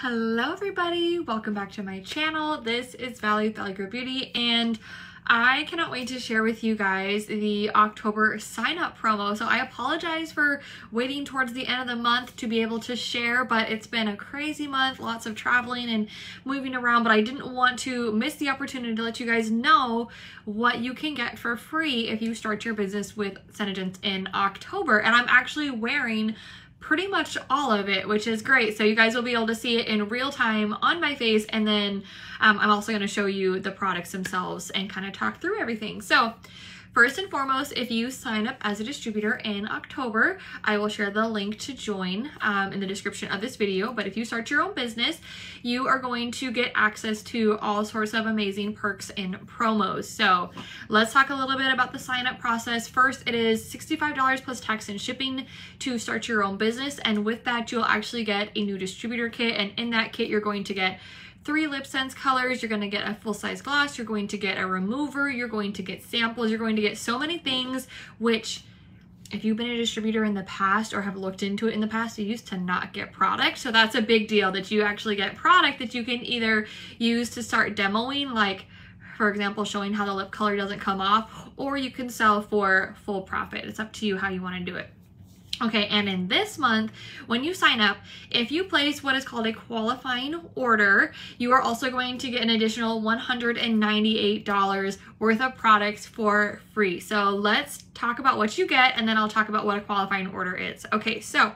Hello everybody, welcome back to my channel. This is Valley ValleGirl Beauty and I cannot wait to share with you guys the October sign up promo. So I apologize for waiting towards the end of the month to be able to share, but it's been a crazy month, lots of traveling and moving around, but I didn't want to miss the opportunity to let you guys know what you can get for free if you start your business with SeneGence in October. And I'm actually wearing pretty much all of it, which is great. So you guys will be able to see it in real time on my face. And then um, I'm also going to show you the products themselves and kind of talk through everything. So First and foremost, if you sign up as a distributor in October, I will share the link to join um, in the description of this video. But if you start your own business, you are going to get access to all sorts of amazing perks and promos. So let's talk a little bit about the sign up process. First, it is $65 plus tax and shipping to start your own business. And with that, you'll actually get a new distributor kit. And in that kit, you're going to get three LipSense colors. You're going to get a full size gloss. You're going to get a remover. You're going to get samples. You're going to get so many things, which if you've been a distributor in the past or have looked into it in the past, you used to not get product. So that's a big deal that you actually get product that you can either use to start demoing, like for example, showing how the lip color doesn't come off, or you can sell for full profit. It's up to you how you want to do it. Okay, and in this month, when you sign up, if you place what is called a qualifying order, you are also going to get an additional $198 worth of products for free. So let's talk about what you get and then I'll talk about what a qualifying order is. Okay, so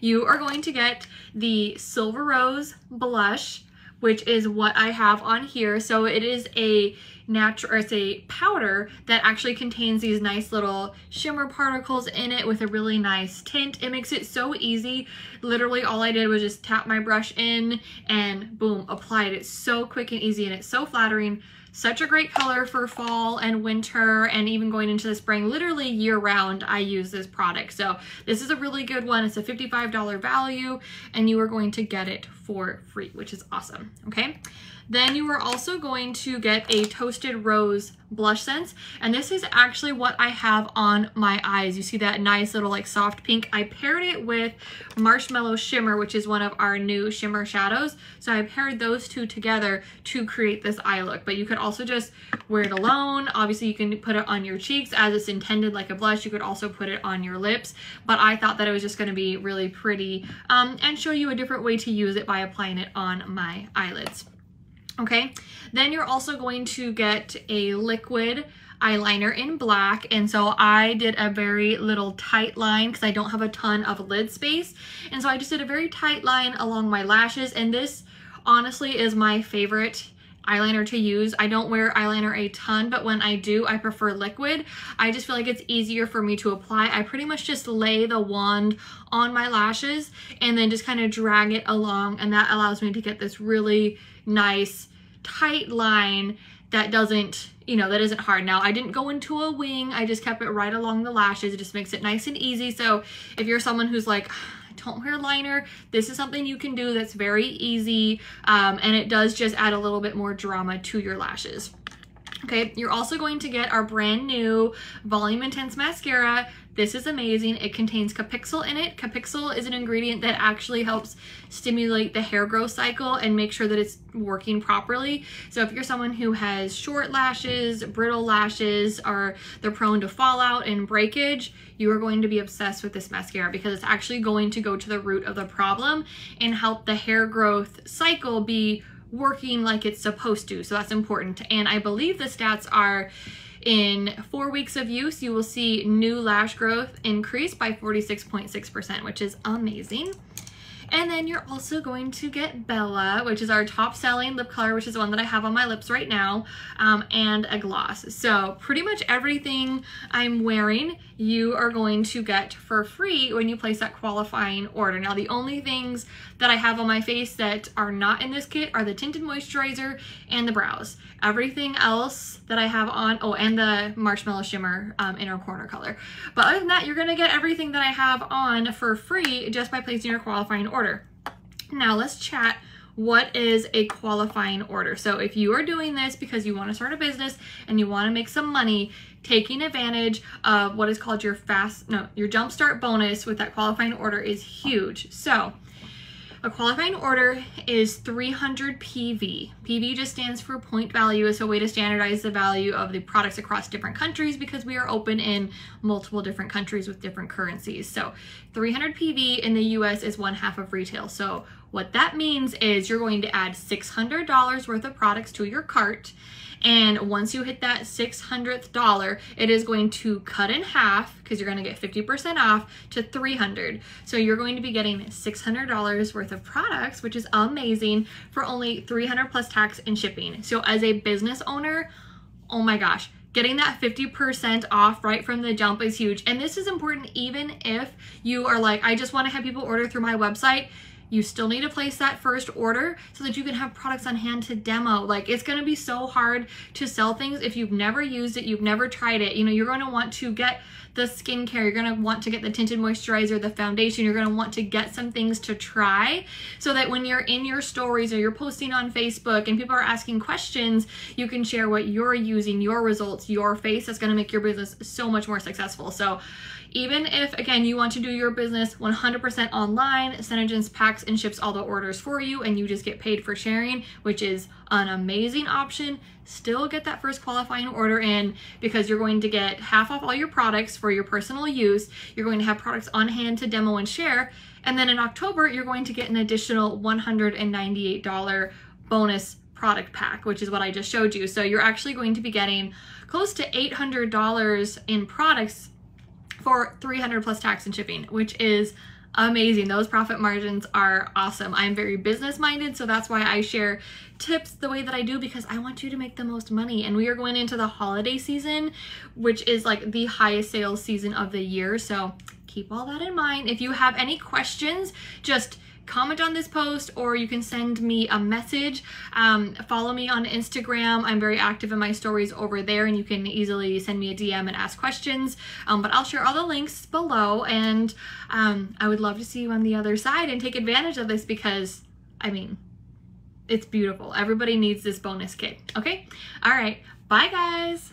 you are going to get the Silver Rose Blush, which is what I have on here. So it is a natural, or it's a powder that actually contains these nice little shimmer particles in it with a really nice tint. It makes it so easy. Literally all I did was just tap my brush in and boom, applied it It's so quick and easy and it's so flattering. Such a great color for fall and winter and even going into the spring. Literally year round, I use this product. So this is a really good one. It's a $55 value and you are going to get it for free, which is awesome, okay? Then you are also going to get a Toasted Rose BlushSense. And this is actually what I have on my eyes. You see that nice little like soft pink. I paired it with Marshmallow Shimmer, which is one of our new shimmer shadows. So I paired those two together to create this eye look. But you could also just wear it alone. Obviously you can put it on your cheeks as it's intended like a blush. You could also put it on your lips. But I thought that it was just going to be really pretty um, and show you a different way to use it by applying it on my eyelids. Okay, then you're also going to get a liquid eyeliner in black. And so I did a very little tight line because I don't have a ton of lid space. And so I just did a very tight line along my lashes. And this honestly is my favorite eyeliner to use. I don't wear eyeliner a ton, but when I do, I prefer liquid. I just feel like it's easier for me to apply. I pretty much just lay the wand on my lashes and then just kind of drag it along and that allows me to get this really nice tight line that doesn't, you know, that isn't hard. Now, I didn't go into a wing. I just kept it right along the lashes. It just makes it nice and easy. So if you're someone who's like, don't liner, this is something you can do that's very easy. Um, and it does just add a little bit more drama to your lashes. Okay, you're also going to get our brand new Volume Intense Mascara. This is amazing. It contains Capixyl in it. Capixyl is an ingredient that actually helps stimulate the hair growth cycle and make sure that it's working properly. So if you're someone who has short lashes, brittle lashes, or they're prone to fallout and breakage, you are going to be obsessed with this mascara because it's actually going to go to the root of the problem and help the hair growth cycle be working like it's supposed to. So that's important. And I believe the stats are in four weeks of use, you will see new lash growth increase by 46.6%, which is amazing. And then you're also going to get Bella, which is our top selling lip color, which is the one that I have on my lips right now, um, and a gloss. So pretty much everything I'm wearing, you are going to get for free when you place that qualifying order. Now, the only things that I have on my face that are not in this kit are the tinted moisturizer and the brows. Everything else that I have on, oh, and the Marshmallow Shimmer um, inner corner color. But other than that, you're gonna get everything that I have on for free just by placing your qualifying order. Now let's chat what is a qualifying order. So if you are doing this because you want to start a business and you want to make some money, taking advantage of what is called your fast, no, your jumpstart bonus with that qualifying order is huge. So A qualifying order is 300 PV. PV just stands for point value. It's a way to standardize the value of the products across different countries because we are open in multiple different countries with different currencies. So 300 PV in the US is one half of retail. So what that means is you're going to add $600 worth of products to your cart and once you hit that 600th dollar, it is going to cut in half because you're going to get 50% off to 300. So you're going to be getting $600 worth of products, which is amazing for only 300 plus tax and shipping. So as a business owner, oh my gosh, getting that 50% off right from the jump is huge. And this is important even if you are like, I just want to have people order through my website you still need to place that first order so that you can have products on hand to demo. Like it's to be so hard to sell things if you've never used it, you've never tried it. You know, you're to want to get the skincare, you're to want to get the tinted moisturizer, the foundation, you're to want to get some things to try so that when you're in your stories or you're posting on Facebook and people are asking questions, you can share what you're using, your results, your face. That's to make your business so much more successful. So even if, again, you want to do your business 100% online, SeneGence packs and ships all the orders for you and you just get paid for sharing, which is an amazing option. Still get that first qualifying order in because you're going to get half off all your products for your personal use. You're going to have products on hand to demo and share. And then in October, you're going to get an additional $198 bonus product pack, which is what I just showed you. So you're actually going to be getting close to $800 in products for 300 plus tax and shipping, which is amazing. Those profit margins are awesome. I'm very business minded, so that's why I share tips the way that I do because I want you to make the most money. And we are going into the holiday season, which is like the highest sales season of the year. So keep all that in mind. If you have any questions, just comment on this post or you can send me a message. Um, follow me on Instagram. I'm very active in my stories over there and you can easily send me a DM and ask questions. Um, but I'll share all the links below and um, I would love to see you on the other side and take advantage of this because, I mean, it's beautiful. Everybody needs this bonus kit. Okay? All right. Bye, guys.